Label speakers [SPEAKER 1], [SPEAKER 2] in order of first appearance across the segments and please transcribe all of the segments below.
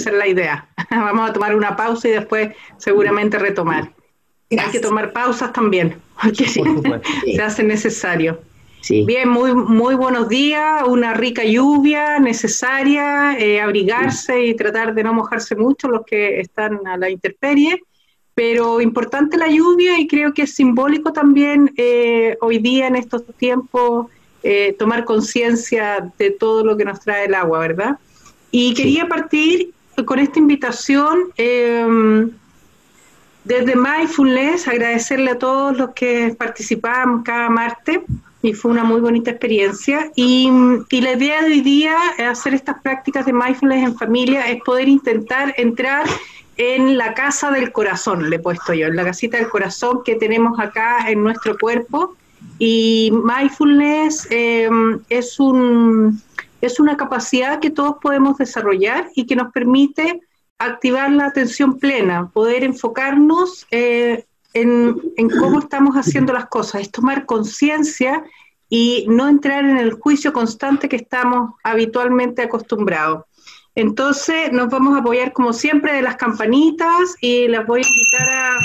[SPEAKER 1] esa es la idea. Vamos a tomar una pausa y después seguramente retomar. Hay que tomar pausas también, porque se hace necesario. Bien, muy, muy buenos días, una rica lluvia necesaria, eh, abrigarse y tratar de no mojarse mucho los que están a la intemperie, pero importante la lluvia y creo que es simbólico también eh, hoy día en estos tiempos eh, tomar conciencia de todo lo que nos trae el agua, ¿verdad? Y quería partir con esta invitación em, desde Mindfulness, agradecerle a todos los que participamos cada martes y fue una muy bonita experiencia. Y, la idea de hoy día, hacer estas prácticas de mindfulness en familia, es poder intentar entrar en la casa del corazón, le he puesto yo, en la casita del corazón que tenemos acá en nuestro cuerpo. Y mindfulness em, es, un, es una capacidad que todos podemos desarrollar y que nos permite activar la atención plena, poder enfocarnos eh, en, cómo estamos haciendo las cosas, es tomar conciencia y no entrar en el juicio constante que estamos habitualmente acostumbrados. Entonces nos vamos a apoyar como siempre de las campanitas y las voy a invitar a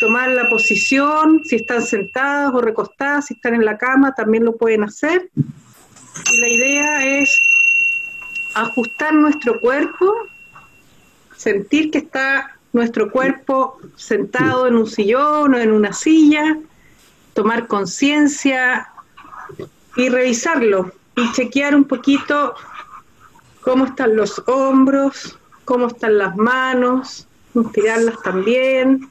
[SPEAKER 1] tomar la posición, si están sentadas o recostadas, si están en la cama, también lo pueden hacer. Y la idea es ajustar nuestro cuerpo, sentir que está nuestro cuerpo sentado en un sillón o en una silla, tomar conciencia y revisarlo y chequear un poquito cómo están los hombros, cómo están las manos, inspirarlas también.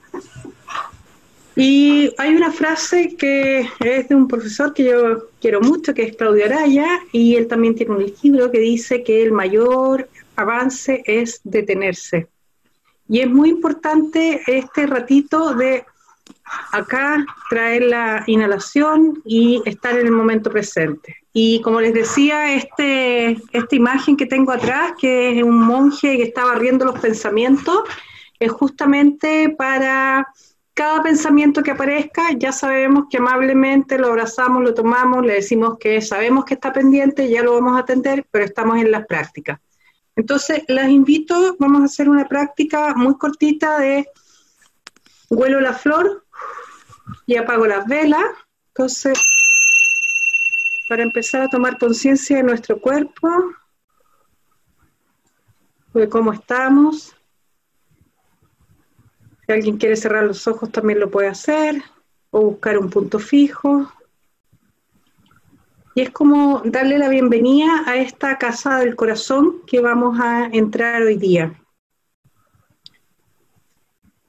[SPEAKER 1] Y hay una frase que es de un profesor que yo quiero mucho, que es Claudio Araya, y él también tiene un libro que dice que el mayor avance es detenerse. Y es muy importante este ratito de acá traer la inhalación y estar en el momento presente. Y como les decía, este, esta imagen que tengo atrás, que es un monje que está barriendo los pensamientos, es justamente para cada pensamiento que aparezca, ya sabemos que amablemente lo abrazamos, lo tomamos, le decimos que sabemos que está pendiente, ya lo vamos a atender, pero estamos en las prácticas. Entonces, las invito, vamos a hacer una práctica muy cortita de huelo la flor y apago las velas. Entonces, para empezar a tomar conciencia de nuestro cuerpo, de cómo estamos. Si alguien quiere cerrar los ojos, también lo puede hacer, o buscar un punto fijo. Y es como darle la bienvenida a esta casa del corazón que vamos a entrar hoy día.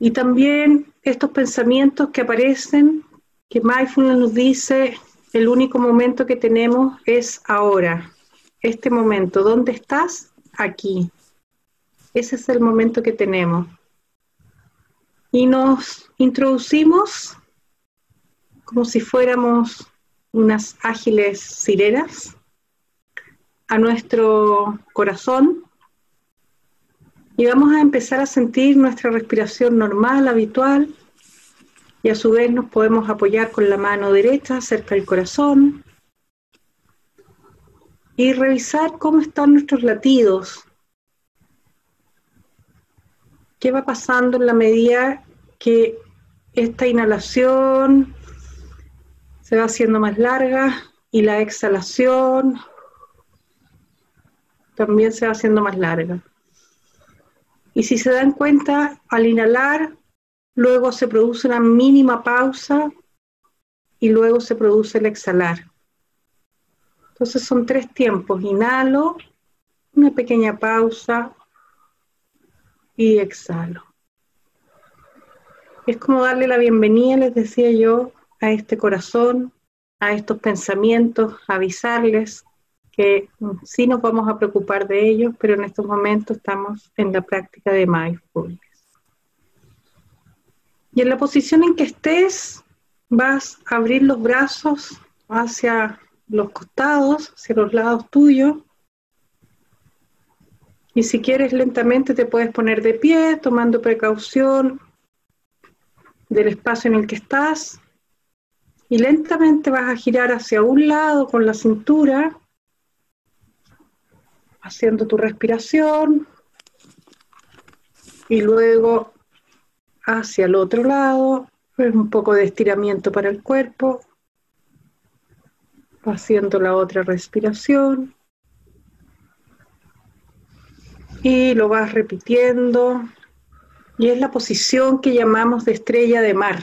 [SPEAKER 1] Y también estos pensamientos que aparecen, que Mindfulness nos dice, el único momento que tenemos es ahora, este momento. ¿Dónde estás? Aquí. Ese es el momento que tenemos. Y nos introducimos como si fuéramos unas ágiles sirenas a nuestro corazón. Y vamos a empezar a sentir nuestra respiración normal, habitual, y a su vez nos podemos apoyar con la mano derecha cerca del corazón y revisar cómo están nuestros latidos, qué va pasando en la medida que esta inhalación se va haciendo más larga y la exhalación también se va haciendo más larga. Y si se dan cuenta, al inhalar, luego se produce una mínima pausa y luego se produce el exhalar. Entonces son tres tiempos. Inhalo, una pequeña pausa y exhalo. Es como darle la bienvenida, les decía yo, a este corazón, a estos pensamientos, avisarles que sí nos vamos a preocupar de ellos, pero en estos momentos estamos en la práctica de mindfulness. Y en la posición en que estés, vas a abrir los brazos hacia los costados, hacia los lados tuyos. Y si quieres lentamente te puedes poner de pie, tomando precaución del espacio en el que estás. Y lentamente vas a girar hacia un lado con la cintura, haciendo tu respiración, y luego hacia el otro lado, un poco de estiramiento para el cuerpo, haciendo la otra respiración y lo vas repitiendo y es la posición que llamamos de estrella de mar.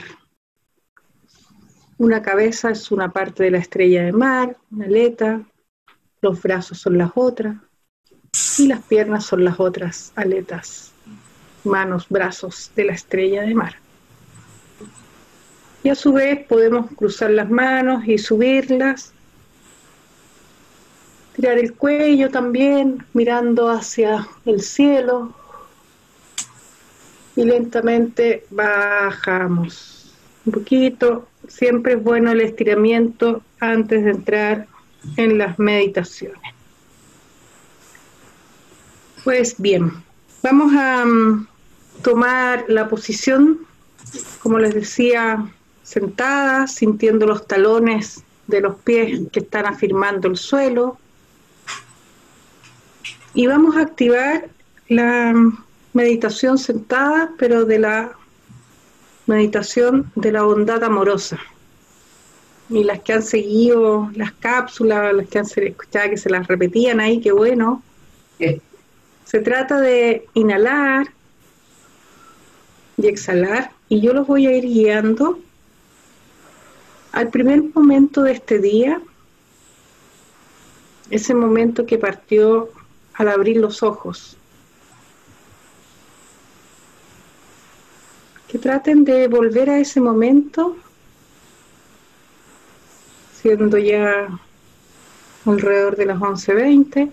[SPEAKER 1] Una cabeza es una parte de la estrella de mar, una aleta, los brazos son las otras y las piernas son las otras aletas, manos, brazos de la estrella de mar. Y a su vez podemos cruzar las manos y subirlas, tirar el cuello también, mirando hacia el cielo, y lentamente bajamos un poquito. Siempre es bueno el estiramiento antes de entrar en las meditaciones. Pues bien, vamos a mm, tomar la posición, como les decía, sentada, sintiendo los talones de los pies que están afirmando el suelo. Y vamos a activar la meditación sentada, pero de la meditación de la bondad amorosa. Y las que han seguido las cápsulas, las que han escuchado que se las repetían ahí, qué bueno. Se trata de inhalar y exhalar, y yo los voy a ir guiando al primer momento de este día, ese momento que partió al abrir los ojos. que traten de volver a ese momento, siendo ya alrededor de las 11.20.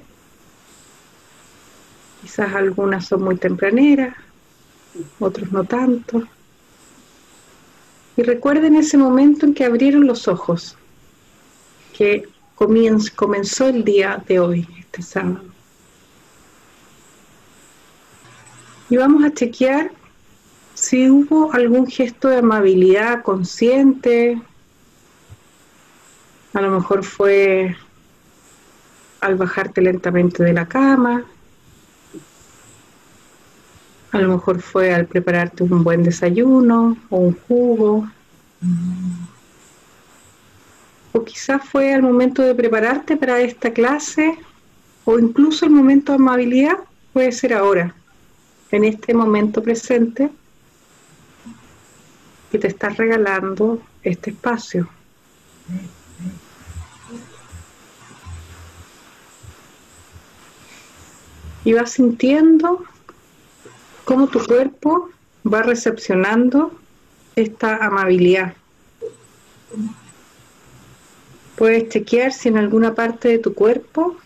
[SPEAKER 1] Quizás algunas son muy tempraneras, otros no tanto. Y recuerden ese momento en que abrieron los ojos, que comenzó el día de hoy, este sábado. Y vamos a chequear si hubo algún gesto de amabilidad consciente, a lo mejor fue al bajarte lentamente de la cama, a lo mejor fue al prepararte un buen desayuno o un jugo, o quizás fue al momento de prepararte para esta clase, o incluso el momento de amabilidad puede ser ahora, en este momento presente que te estás regalando este espacio. Y vas sintiendo cómo tu cuerpo va recepcionando esta amabilidad. Puedes chequear si en alguna parte de tu cuerpo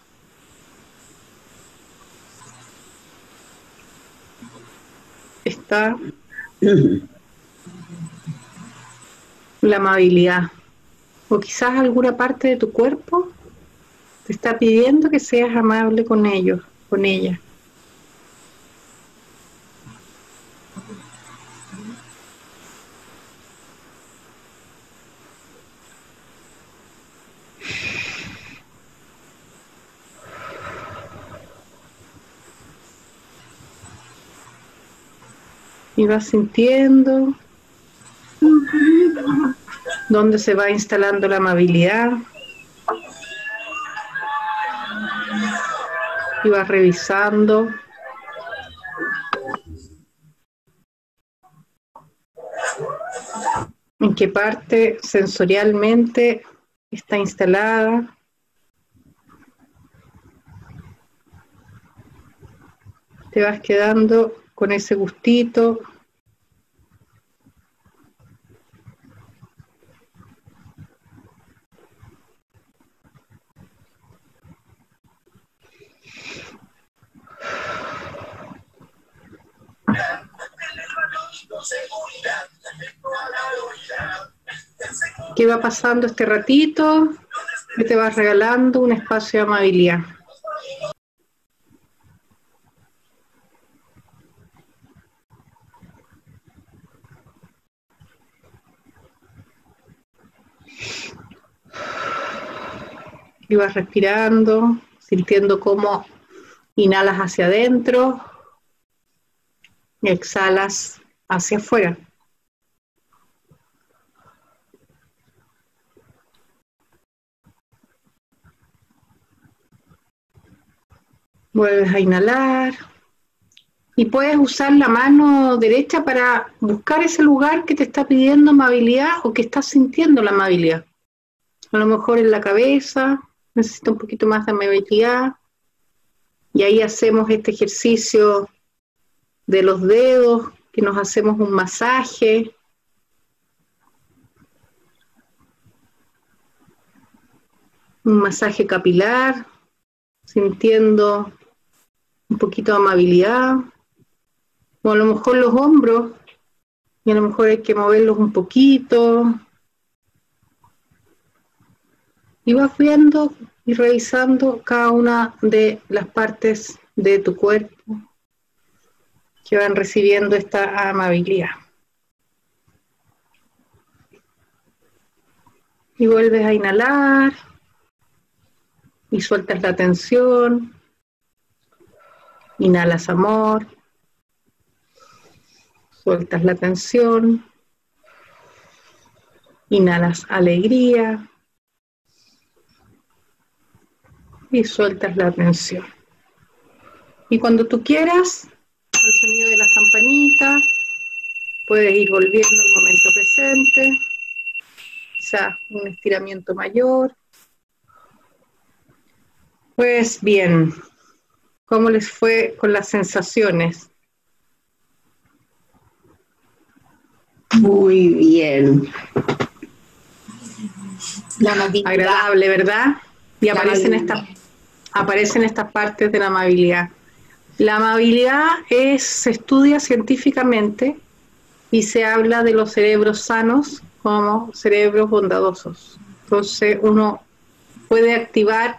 [SPEAKER 1] está la amabilidad. O quizás alguna parte de tu cuerpo te está pidiendo que seas amable con ellos, con ella. Y vas sintiendo donde se va instalando la amabilidad. Y va revisando. En qué parte sensorialmente está instalada. Te vas quedando con ese gustito ¿Qué va pasando este ratito? Que te vas regalando un espacio de amabilidad. Y vas respirando, sintiendo cómo inhalas hacia adentro exhalas hacia afuera. Vuelves a inhalar y puedes usar la mano derecha para buscar ese lugar que te está pidiendo amabilidad o que estás sintiendo la amabilidad. A lo mejor en la cabeza, necesita un poquito más de amabilidad. Y ahí hacemos este ejercicio de los dedos, que nos hacemos un masaje. Un masaje capilar, sintiendo un poquito de amabilidad, o a lo mejor los hombros, y a lo mejor hay que moverlos un poquito. Y vas viendo y revisando cada una de las partes de tu cuerpo que van recibiendo esta amabilidad. Y vuelves a inhalar y sueltas la tensión. Inhalas amor, sueltas la tensión, inhalas alegría y sueltas la tensión. Y cuando tú quieras, al sonido de las campanitas, puedes ir volviendo al momento presente, quizás un estiramiento mayor. Pues bien, ¿Cómo les fue con las sensaciones?
[SPEAKER 2] Muy bien.
[SPEAKER 1] Agradable, ¿verdad? Y aparecen estas, aparecen estas partes de la amabilidad. La amabilidad es, se estudia científicamente y se habla de los cerebros sanos como cerebros bondadosos. Entonces uno puede activar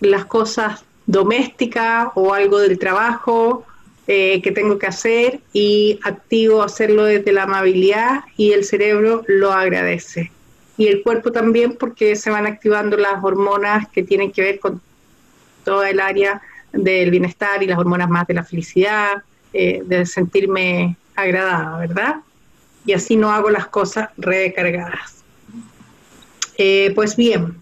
[SPEAKER 1] las cosas doméstica o algo del trabajo eh, que tengo que hacer y activo hacerlo desde la amabilidad y el cerebro lo agradece. Y el cuerpo también porque se van activando las hormonas que tienen que ver con toda el área del bienestar y las hormonas más de la felicidad, eh, de sentirme agradada, ¿verdad? Y así no hago las cosas recargadas. Eh, pues bien,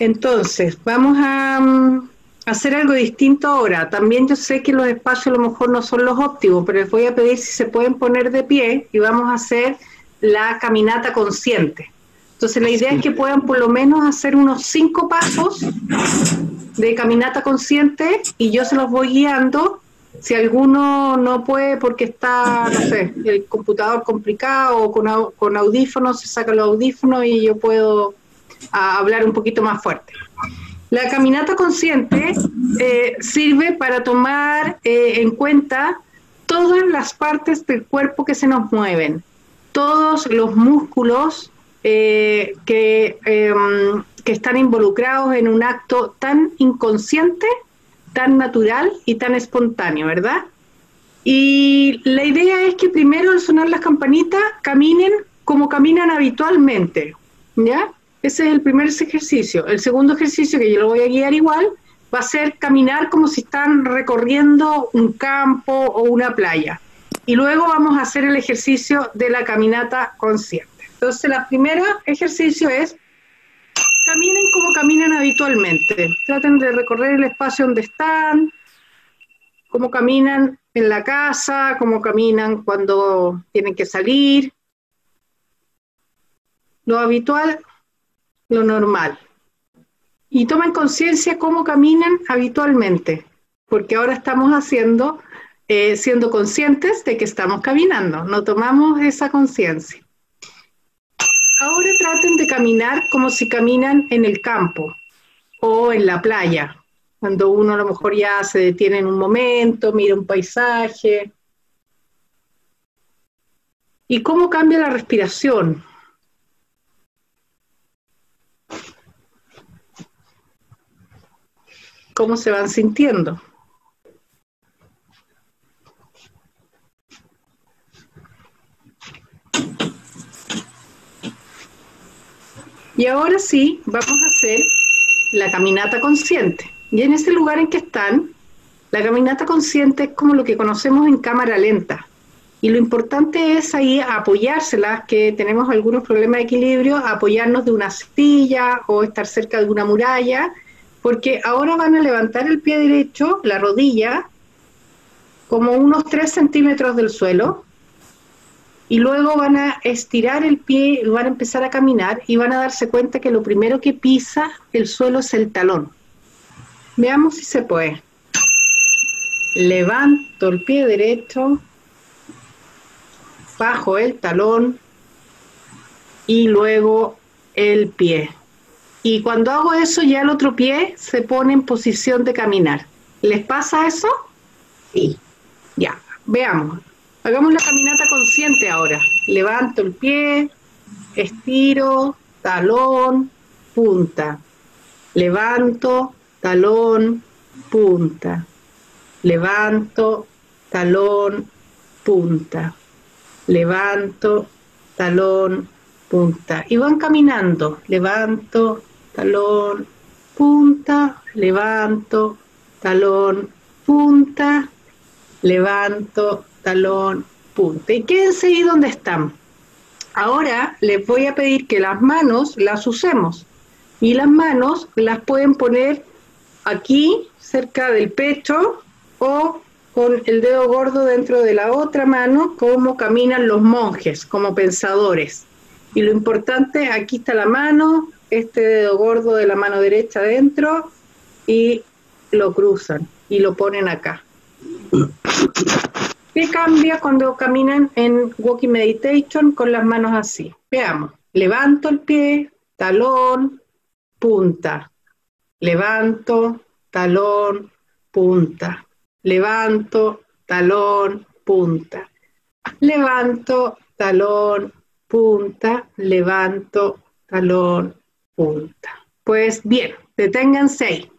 [SPEAKER 1] entonces, vamos a mm, hacer algo distinto ahora. También yo sé que los espacios a lo mejor no son los óptimos, pero les voy a pedir si se pueden poner de pie y vamos a hacer la caminata consciente. Entonces, la idea es que puedan por lo menos hacer unos cinco pasos de caminata consciente y yo se los voy guiando. Si alguno no puede porque está, no sé, el computador complicado o con, con audífonos, se saca los audífonos y yo puedo a hablar un poquito más fuerte. La caminata consciente eh, sirve para tomar eh, en cuenta todas las partes del cuerpo que se nos mueven, todos los músculos eh, que, em, que están involucrados en un acto tan inconsciente, tan natural y tan espontáneo, ¿verdad? Y la idea es que primero al sonar las campanitas caminen como caminan habitualmente, ¿ya? Ese es el primer ejercicio. El segundo ejercicio, que yo lo voy a guiar igual, va a ser caminar como si están recorriendo un campo o una playa. Y luego vamos a hacer el ejercicio de la caminata consciente. Entonces, el primer ejercicio es caminen como caminan habitualmente. Traten de recorrer el espacio donde están, cómo caminan en la casa, cómo caminan cuando tienen que salir. Lo habitual lo normal. Y tomen conciencia cómo caminan habitualmente, porque ahora estamos haciendo, eh, siendo conscientes de que estamos caminando, no tomamos esa conciencia. Ahora traten de caminar como si caminan en el campo o en la playa, cuando uno a lo mejor ya se detiene en un momento, mira un paisaje. ¿Y cómo cambia la respiración? cómo se van sintiendo. Y ahora sí, vamos a hacer la caminata consciente. Y en ese lugar en que están, La caminata consciente es como lo que conocemos en cámara lenta. Y lo importante es ahí apoyárselas, que tenemos algunos problemas de equilibrio, apoyarnos de una silla o estar cerca de una muralla, porque ahora van a levantar el pie derecho, la rodilla, como unos 3 centímetros del suelo, y luego van a estirar el pie, van a empezar a caminar y van a darse cuenta que lo primero que pisa el suelo es el talón. Veamos si se puede. Levanto el pie derecho, bajo el talón y luego el pie. Y cuando hago eso ya el otro pie se pone en posición de caminar. ¿Les pasa eso? Sí. Ya, veamos. Hagamos la caminata consciente ahora. Levanto el pie, estiro, talón, punta. Levanto, talón, punta. Levanto, talón, punta levanto, talón, punta. Y van caminando, levanto, talón, punta, levanto, talón, punta, levanto, talón, punta. Y quédense ahí donde están. Ahora les voy a pedir que las manos las usemos. Y las manos las pueden poner aquí, cerca del pecho, o con el dedo gordo dentro de la otra mano, como caminan los monjes, como pensadores. Y lo importante, aquí está la mano, este dedo gordo de la mano derecha dentro, y lo cruzan y lo ponen acá. ¿Qué cambia cuando caminan en Walking Meditation con las manos así? Veamos. Levanto el pie, talón, punta. Levanto, talón, punta levanto, talón, punta. Levanto, talón, punta, levanto, talón, punta. Pues bien, deténganse ahí.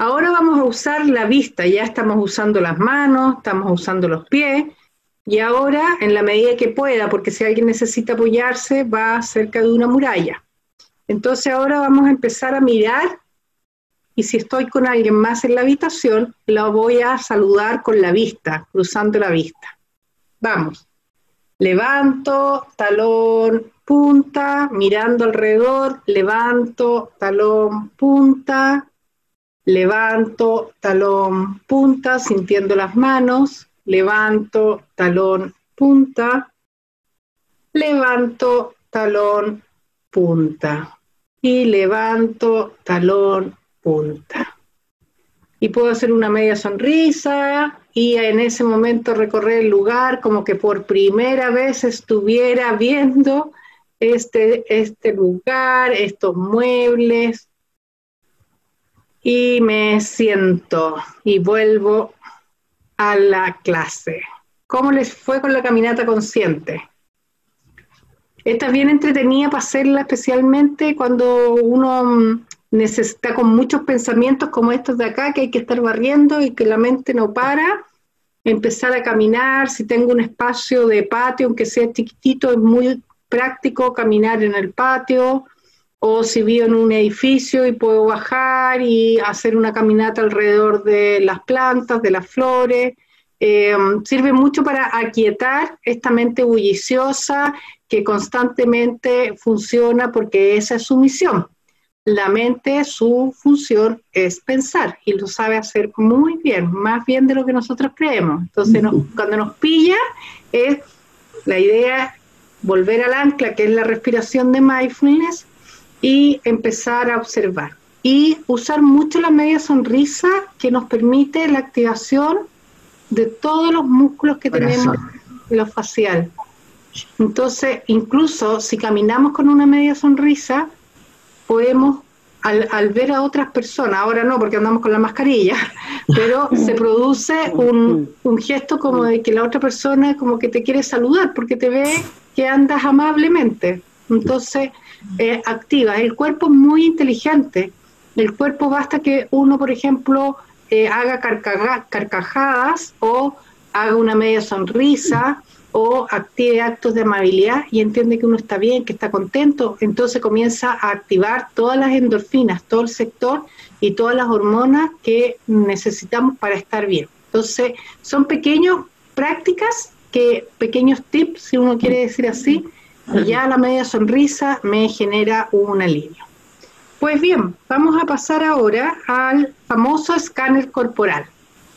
[SPEAKER 1] Ahora vamos a usar la vista, ya estamos usando las manos, estamos usando los pies, y ahora en la medida que pueda, porque si alguien necesita apoyarse, va cerca de una muralla. Entonces ahora vamos a empezar a mirar y si estoy con alguien más en la habitación, lo voy a saludar con la vista, cruzando la vista. Vamos. Levanto, talón, punta, mirando alrededor, levanto, talón, punta, levanto, talón, punta, sintiendo las manos, levanto, talón, punta, levanto, talón, punta. Y levanto, talón, punta. Y puedo hacer una media sonrisa y en ese momento recorrer el lugar como que por primera vez estuviera viendo este, este lugar, estos muebles. Y me siento y vuelvo a la clase. ¿Cómo les fue con la caminata consciente? Esta es bien entretenida para hacerla especialmente cuando uno necesita con muchos pensamientos como estos de acá, que hay que estar barriendo y que la mente no para, empezar a caminar, si tengo un espacio de patio, aunque sea chiquitito, es muy práctico caminar en el patio, o si vivo en un edificio y puedo bajar y hacer una caminata alrededor de las plantas, de las flores. Eh, sirve mucho para aquietar esta mente bulliciosa que constantemente funciona porque esa es su misión la mente, su función es pensar y lo sabe hacer muy bien, más bien de lo que nosotros creemos. Entonces, cuando nos pilla, es la idea volver al ancla, que es la respiración de mindfulness, y empezar a observar. Y usar mucho la media sonrisa que nos permite la activación de todos los músculos que tenemos en lo facial. Entonces, incluso si caminamos con una media sonrisa, podemos, al, ver a otras personas, ahora no porque andamos con la mascarilla, pero se produce un, gesto como de que la otra persona como que te quiere saludar porque te ve que andas amablemente. Entonces, eh, activa. El cuerpo es muy inteligente. El cuerpo basta que uno, por ejemplo, eh, haga carcajadas o haga una media sonrisa o active actos de amabilidad y entiende que uno está bien, que está contento, entonces comienza a activar todas las endorfinas, todo el sector y todas las hormonas que necesitamos para estar bien. Entonces, son pequeñas prácticas, que pequeños tips, si uno quiere decir así, y ya la media sonrisa me genera un alivio. Pues bien, vamos a pasar ahora al famoso escáner corporal.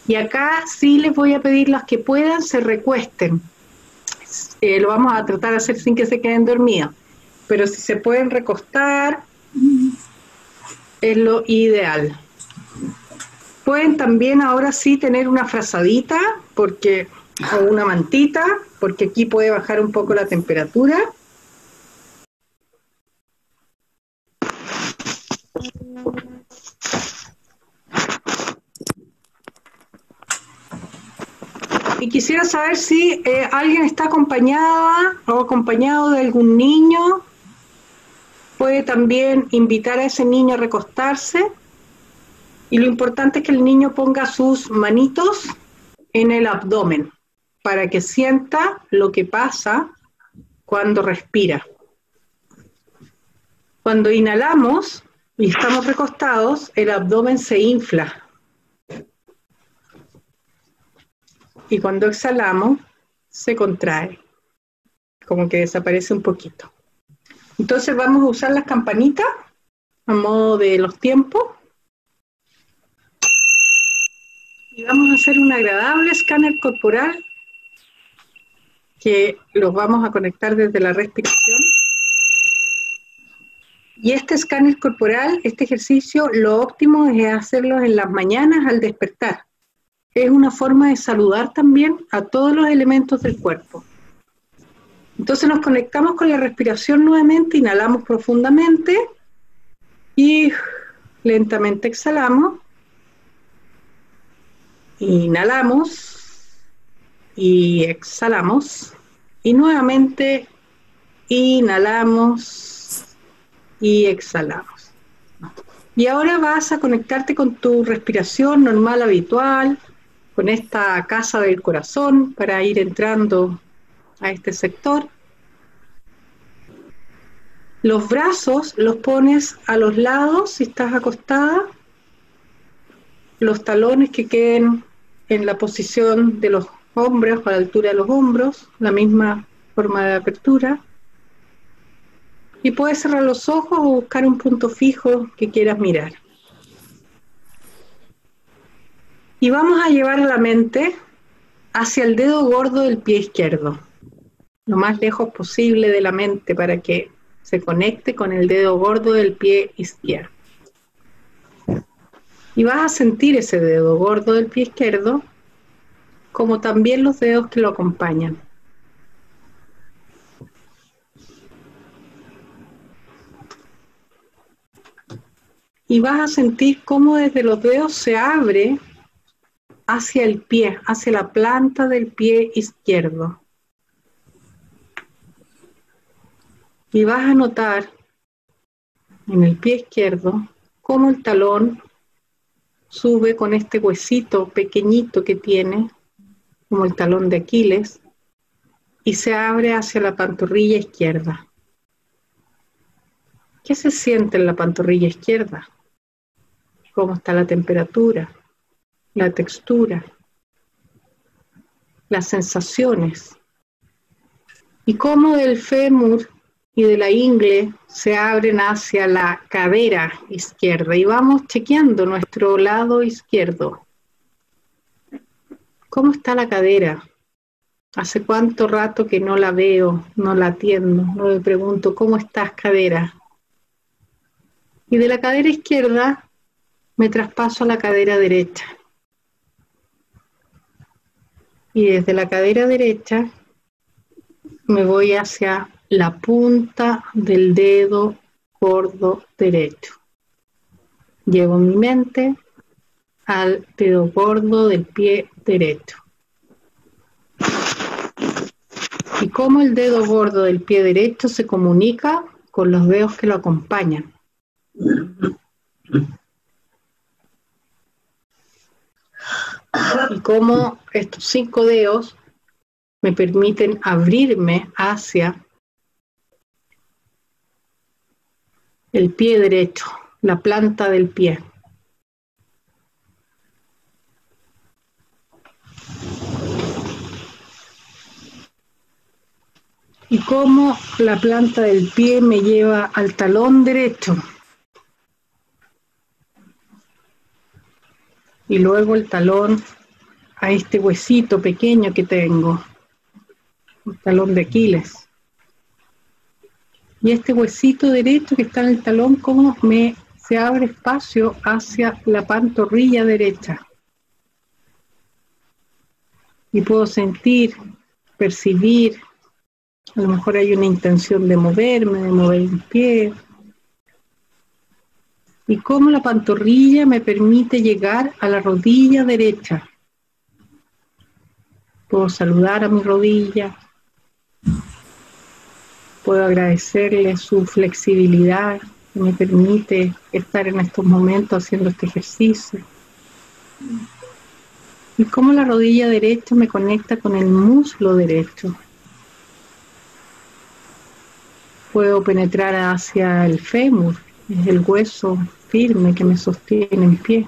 [SPEAKER 1] Y acá sí les voy a pedir los que puedan se recuesten eh, lo vamos a tratar de hacer sin que se queden dormidos. Pero si se pueden recostar, es lo ideal. Pueden también ahora sí tener una frazadita porque, o una mantita, porque aquí puede bajar un poco la temperatura. Y quisiera saber si eh, alguien está acompañada o acompañado de algún niño. Puede también invitar a ese niño a recostarse. Y lo importante es que el niño ponga sus manitos en el abdomen para que sienta lo que pasa cuando respira. Cuando inhalamos y estamos recostados, el abdomen se infla y cuando exhalamos se contrae, como que desaparece un poquito. Entonces vamos a usar las campanitas a modo de los tiempos y vamos a hacer un agradable escáner corporal que los vamos a conectar desde la respiración. Y este escáner corporal, este ejercicio, lo óptimo es hacerlo en las mañanas al despertar es una forma de saludar también a todos los elementos del cuerpo. Entonces nos conectamos con la respiración nuevamente, inhalamos profundamente y lentamente exhalamos. Inhalamos y exhalamos. Y nuevamente inhalamos y exhalamos. Y ahora vas a conectarte con tu respiración normal habitual, con esta casa del corazón para ir entrando a este sector. Los brazos los pones a los lados si estás acostada. Los talones que queden en la posición de los hombros, a la altura de los hombros, la misma forma de apertura. Y puedes cerrar los ojos o buscar un punto fijo que quieras mirar. Y vamos a llevar la mente hacia el dedo gordo del pie izquierdo, lo más lejos posible de la mente para que se conecte con el dedo gordo del pie izquierdo. Y vas a sentir ese dedo gordo del pie izquierdo, como también los dedos que lo acompañan. Y vas a sentir cómo desde los dedos se abre hacia el pie, hacia la planta del pie izquierdo. Y vas a notar en el pie izquierdo cómo el talón sube con este huesito pequeñito que tiene, como el talón de Aquiles, y se abre hacia la pantorrilla izquierda. ¿Qué se siente en la pantorrilla izquierda? ¿Cómo está la temperatura? la textura, las sensaciones y cómo del fémur y de la ingle se abren hacia la cadera izquierda y vamos chequeando nuestro lado izquierdo. ¿Cómo está la cadera? ¿Hace cuánto rato que no la veo, no la atiendo? No le pregunto, ¿cómo estás cadera? Y de la cadera izquierda me traspaso a la cadera derecha y desde la cadera derecha me voy hacia la punta del dedo gordo derecho. Llevo mi mente al dedo gordo del pie derecho. Y cómo el dedo gordo del pie derecho se comunica con los dedos que lo acompañan y cómo estos cinco dedos me permiten abrirme hacia el pie derecho, la planta del pie. Y cómo la planta del pie me lleva al talón derecho. Y luego el talón a este huesito pequeño que tengo, el talón de Aquiles. Y este huesito derecho que está en el talón, cómo me se abre espacio hacia la pantorrilla derecha. Y puedo sentir, percibir, a lo mejor hay una intención de moverme, de mover el pie. Y cómo la pantorrilla me permite llegar a la rodilla derecha. Puedo saludar a mi rodilla, Puedo agradecerle su flexibilidad que me permite estar en estos momentos haciendo este ejercicio. Y cómo la rodilla derecha me conecta con el muslo derecho. Puedo penetrar hacia el fémur, es el hueso firme que me sostiene en pie.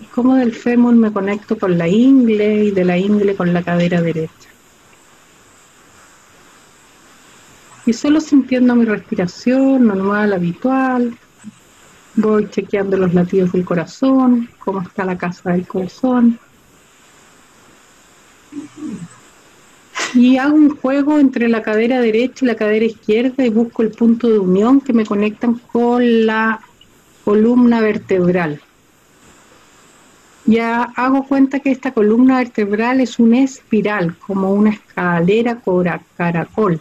[SPEAKER 1] Y cómo del fémur me conecto con la ingle y de la ingle con la cadera derecha. y solo sintiendo mi respiración normal, habitual. Voy chequeando los latidos del corazón, cómo está la casa del corazón. Y hago un juego entre la cadera derecha y la cadera izquierda y busco el punto de unión que me conectan con la columna vertebral. Ya hago cuenta que esta columna vertebral es una espiral, como una escalera caracol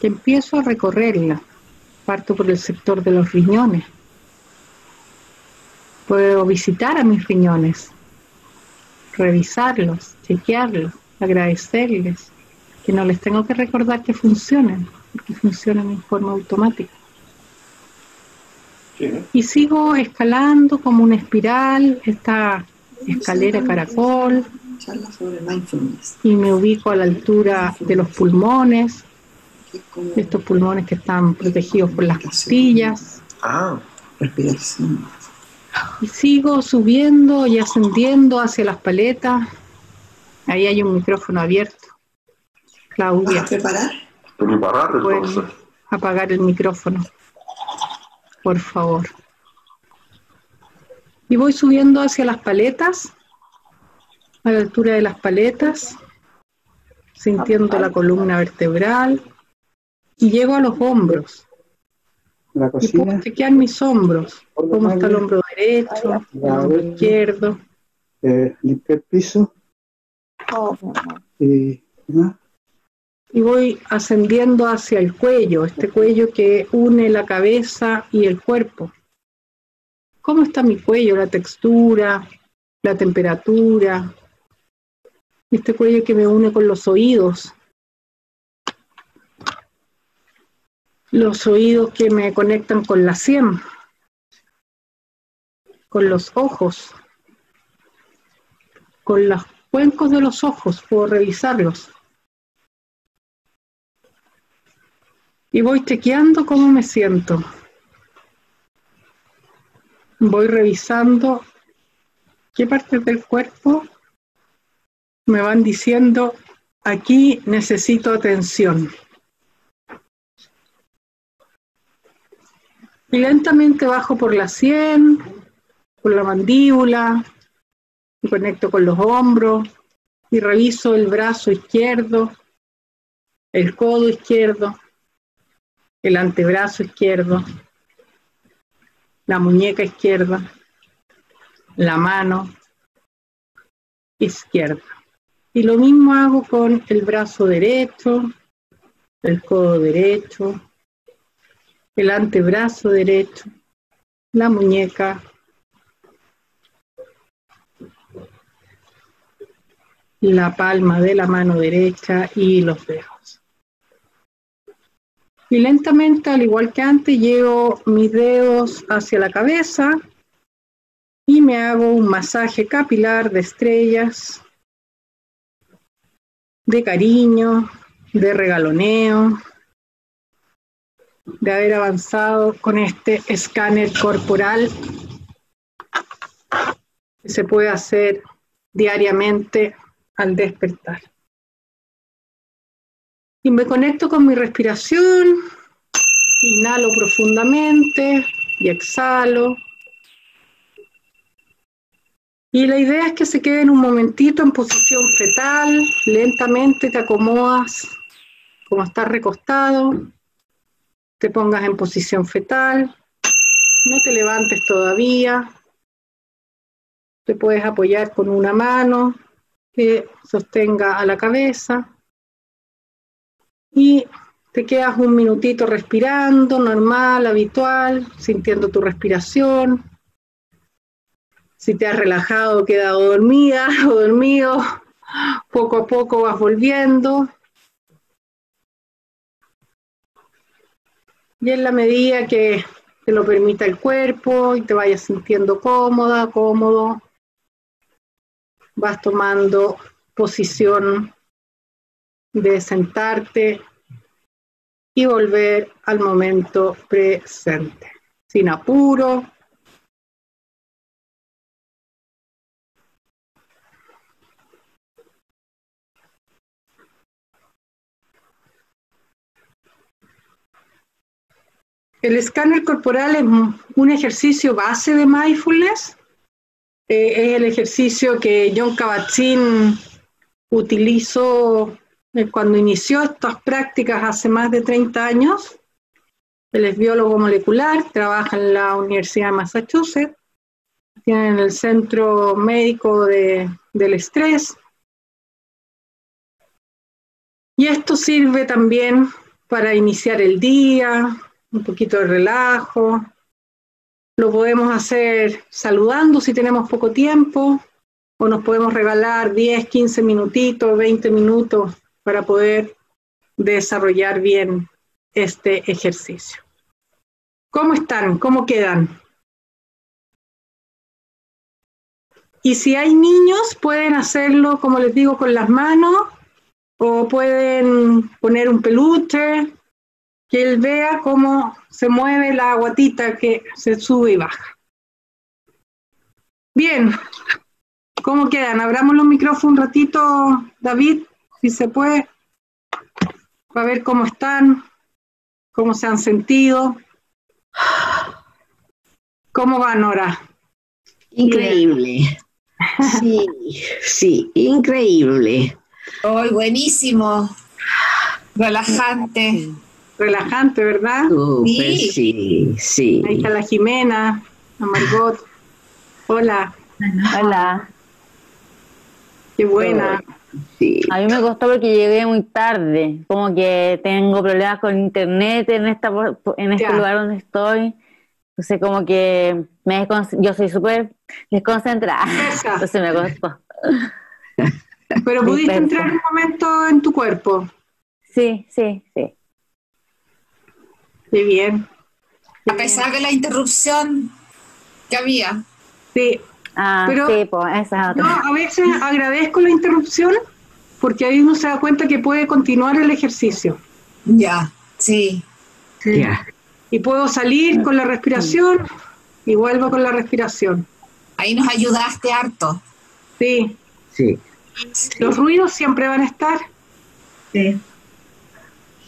[SPEAKER 1] que empiezo a recorrerla. Parto por el sector de los riñones. Puedo visitar a mis riñones, revisarlos, chequearlos, agradecerles, que no les tengo que recordar que funcionan, porque funcionan en forma automática. Y sigo escalando como una espiral, esta escalera caracol, y me ubico a la altura de los pulmones, estos pulmones que están protegidos por las costillas.
[SPEAKER 2] Ah, respiración.
[SPEAKER 1] Y sigo subiendo y ascendiendo hacia las paletas. Ahí hay un micrófono abierto. Claudia.
[SPEAKER 2] preparar?
[SPEAKER 1] Preparar apagar el micrófono. Por favor. Y voy subiendo hacia las paletas, a la altura de las paletas, sintiendo la columna vertebral, y llego a los hombros.
[SPEAKER 3] La
[SPEAKER 1] Y puedo chequear mis hombros, cómo está el hombro derecho, el hombro izquierdo.
[SPEAKER 3] Eh, el piso.
[SPEAKER 1] Y, voy ascendiendo hacia el cuello, este cuello que une la cabeza y el cuerpo. ¿Cómo está mi cuello? La textura, la temperatura. Este cuello que me une con los oídos, los oídos que me conectan con la sien, con los ojos, con los cuencos de los ojos, puedo revisarlos. Y voy chequeando cómo me siento. Voy revisando qué partes del cuerpo me van diciendo, aquí necesito atención. Y lentamente bajo por la sien, por la mandíbula, conecto con los hombros y reviso el brazo izquierdo, el codo izquierdo, el antebrazo izquierdo, la muñeca izquierda, la mano izquierda. Y lo mismo hago con el brazo derecho, el codo derecho, el antebrazo derecho, la muñeca, la palma de la mano derecha y los dedos. Y lentamente, al igual que antes, llevo mis dedos hacia la cabeza y me hago un masaje capilar de estrellas de cariño, de regaloneo, de haber avanzado con este escáner corporal que se puede hacer diariamente al despertar. Y me conecto con mi respiración, inhalo profundamente y exhalo. Y la idea es que se queden un momentito en posición fetal, lentamente te acomodas como estás recostado, te pongas en posición fetal, no te levantes todavía, te puedes apoyar con una mano que sostenga a la cabeza y te quedas un minutito respirando, normal, habitual, sintiendo tu respiración. Si te has relajado, quedado dormida o dormido, poco a poco vas volviendo. Y en la medida que te lo permita el cuerpo y te vayas sintiendo cómoda, cómodo, vas tomando posición de sentarte y volver al momento presente, sin apuro. El escáner corporal es un ejercicio base de mindfulness. Eh, es el ejercicio que John Kabat-Zinn utilizó eh, cuando inició estas prácticas hace más de 30 años. Él es biólogo molecular, trabaja en la Universidad de Massachusetts, tiene en el Centro Médico de, del Estrés. Y esto sirve también para iniciar el día, un poquito de relajo. Lo podemos hacer saludando si tenemos poco tiempo, o nos podemos regalar 10, 15 minutitos, 20 minutos para poder desarrollar bien este ejercicio. ¿Cómo están? ¿Cómo quedan? Y si hay niños, pueden hacerlo, como les digo, con las manos o pueden poner un peluche, que él vea cómo se mueve la guatita que se sube y baja. Bien, ¿cómo quedan? Abramos los micrófonos un ratito, David si se puede, para ver cómo están, cómo se han sentido. ¿Cómo va, Nora?
[SPEAKER 4] Increíble. Sí, sí, increíble.
[SPEAKER 5] Hoy buenísimo. Relajante.
[SPEAKER 1] Relajante, ¿verdad?
[SPEAKER 4] sí. sí, sí.
[SPEAKER 1] Ahí está la Jimena, la Margot. Hola.
[SPEAKER 6] Hola.
[SPEAKER 1] Qué buena.
[SPEAKER 6] A mí me costó porque llegué muy tarde, como que tengo problemas con internet en esta en este lugar donde estoy. Entonces como que me yo soy súper desconcentrada. Entonces me costó.
[SPEAKER 1] Pero pudiste entrar un momento en tu cuerpo.
[SPEAKER 6] Sí, sí, sí.
[SPEAKER 1] Muy bien.
[SPEAKER 5] A pesar de la interrupción que había.
[SPEAKER 1] Sí,
[SPEAKER 6] Ah, Pero, sí, pues esa
[SPEAKER 1] No, a veces agradezco la interrupción porque ahí uno se da cuenta que puede continuar el ejercicio.
[SPEAKER 5] Ya, sí.
[SPEAKER 1] Y puedo salir con la respiración y vuelvo con la respiración.
[SPEAKER 5] Ahí nos ayudaste harto.
[SPEAKER 1] Sí.
[SPEAKER 4] Sí.
[SPEAKER 1] Los ruidos siempre van a estar.
[SPEAKER 5] Sí.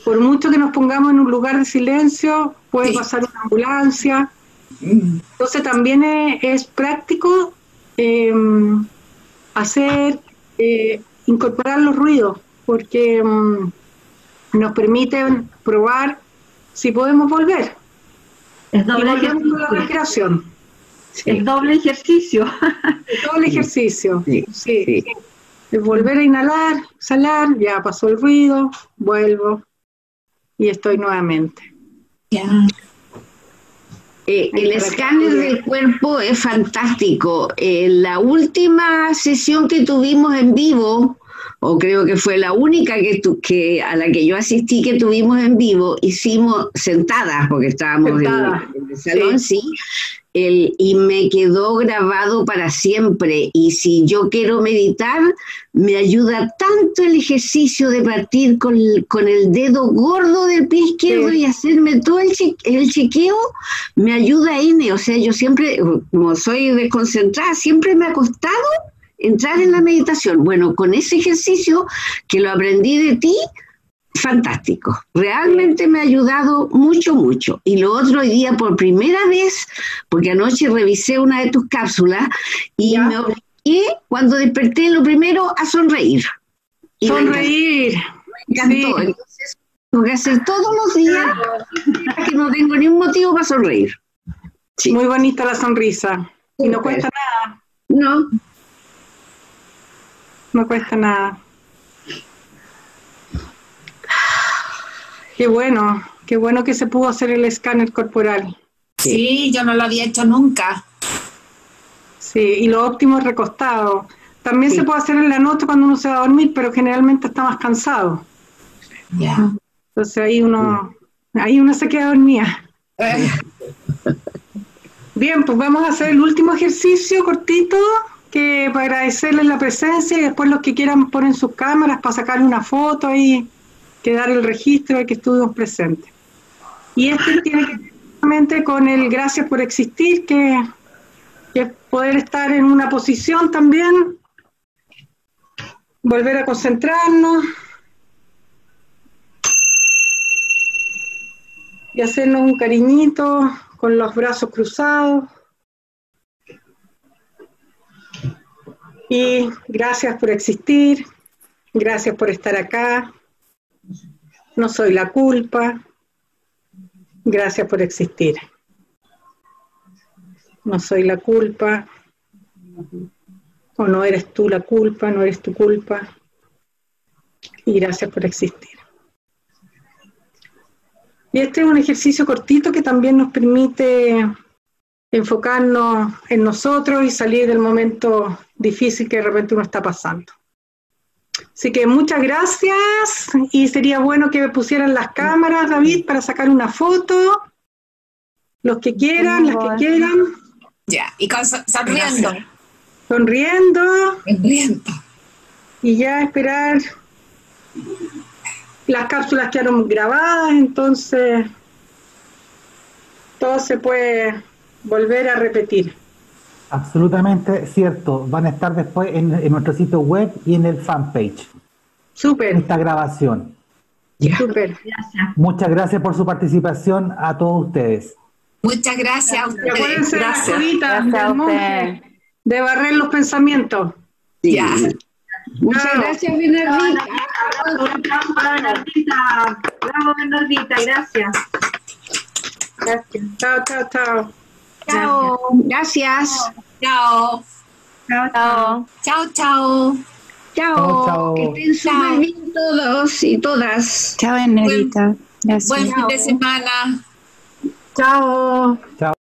[SPEAKER 1] Por mucho que nos pongamos en un lugar de silencio, puede pasar una ambulancia. Mm. Entonces también es práctico eh, hacer, eh, incorporar los ruidos, porque mm, nos permiten probar si podemos volver.
[SPEAKER 7] Es doble ejercicio.
[SPEAKER 1] La respiración.
[SPEAKER 7] Es doble ejercicio.
[SPEAKER 1] Es doble ejercicio. Sí, Es volver a inhalar, exhalar, ya pasó el ruido, vuelvo y estoy nuevamente.
[SPEAKER 4] Ya. Eh, el escáner del cuerpo es fantástico. Eh, la última sesión que tuvimos en vivo, o creo que fue la única que, que a la que yo asistí que tuvimos en vivo, hicimos sentadas, porque estábamos en, el salón, sí. el, y me quedó grabado para siempre. Y si yo quiero meditar, me ayuda tanto el ejercicio de partir con, el dedo gordo del pie izquierdo y hacerme todo el, el chequeo, me ayuda N. O sea, yo siempre, como soy desconcentrada, siempre me ha costado entrar en la meditación. Bueno, con ese ejercicio que lo aprendí de ti, fantástico. Realmente me ha ayudado mucho, mucho. Y lo otro hoy día por primera vez, porque anoche revisé una de tus cápsulas y me obligué cuando desperté lo primero a sonreír.
[SPEAKER 1] sonreír.
[SPEAKER 4] Me encantó. Entonces, tengo que hacer todos los días que no tengo ningún motivo para sonreír.
[SPEAKER 1] Muy bonita la sonrisa. Y no cuesta nada.
[SPEAKER 4] No.
[SPEAKER 1] No cuesta nada. Qué bueno, qué bueno que se pudo hacer el escáner corporal.
[SPEAKER 5] Sí, yo no lo había hecho nunca.
[SPEAKER 1] Sí, y lo óptimo es recostado. También se puede hacer en la noche cuando uno se va a dormir, pero generalmente está más cansado.
[SPEAKER 5] Ya.
[SPEAKER 1] Entonces ahí uno, ahí uno se queda dormida. Bien, pues vamos a hacer el último ejercicio cortito, que para agradecerles la presencia y después los que quieran ponen sus cámaras para sacar una foto ahí que dar el registro de que estuvimos presentes. Y este tiene que ver con el gracias por existir, que es poder estar en una posición también, volver a concentrarnos y hacernos un cariñito con los brazos cruzados. Y gracias por existir, gracias por estar acá, no soy la culpa. Gracias por existir. No soy la culpa. O no eres tú la culpa, no eres tu culpa. Y gracias por existir. Y este es un ejercicio cortito que también nos permite enfocarnos en nosotros y salir del momento difícil que de repente uno está pasando. Así que muchas gracias y sería bueno que pusieran las cámaras, David, para sacar una foto. Los que quieran, las que quieran.
[SPEAKER 5] Ya, y sonriendo.
[SPEAKER 1] Sonriendo.
[SPEAKER 5] Sonriendo.
[SPEAKER 1] Y ya esperar. Las cápsulas quedaron grabadas, entonces todo se puede volver a repetir.
[SPEAKER 8] Absolutamente cierto. Van a estar después en, nuestro sitio web y en el fanpage.
[SPEAKER 1] Súper.
[SPEAKER 8] Esta grabación.
[SPEAKER 1] Súper.
[SPEAKER 8] Muchas gracias por su participación a todos ustedes.
[SPEAKER 5] Muchas gracias a ustedes.
[SPEAKER 1] gracias. de barrer los pensamientos.
[SPEAKER 4] Ya. Muchas gracias, Bernardita.
[SPEAKER 7] Bravo, Bernardita. Gracias.
[SPEAKER 1] Gracias. Chao, chao, chao.
[SPEAKER 4] Chao. Gracias.
[SPEAKER 5] Chao.
[SPEAKER 7] Chao.
[SPEAKER 5] Chao, chao.
[SPEAKER 4] Chao. Que estén bien todos y todas.
[SPEAKER 5] Chao, Enerita. Buen fin de semana.
[SPEAKER 1] Chao.
[SPEAKER 8] Chao.